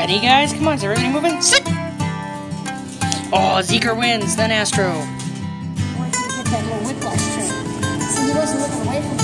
Ready, guys? Come on, is everybody moving? Sit! Oh, Zeker wins, then Astro. I that little whiplash. See, he wasn't looking away from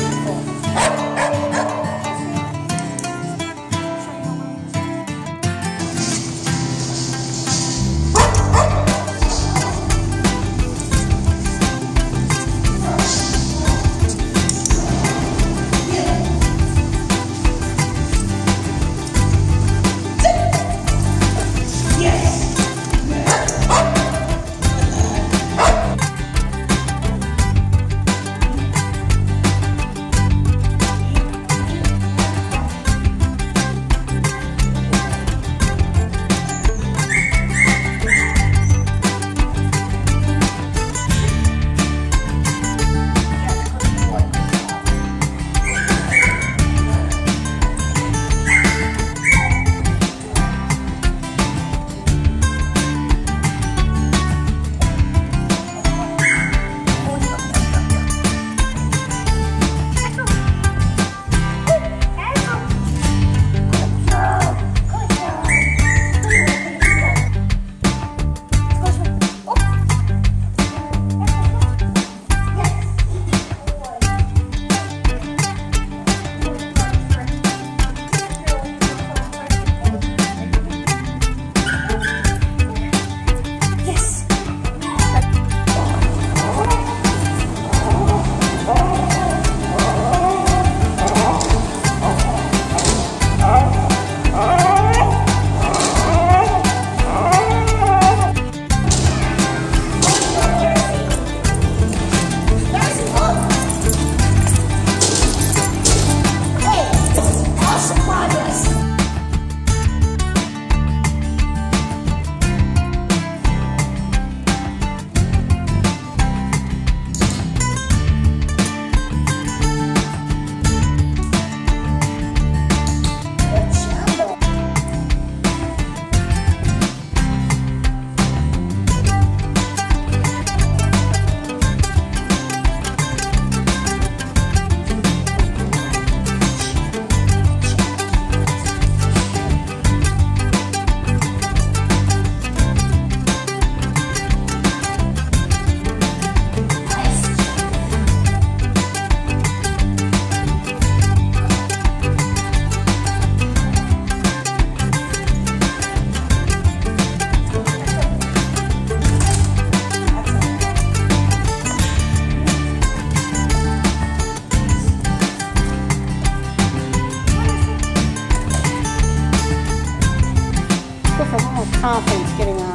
confidence getting on.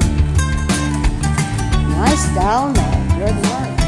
Nice down there. Good work.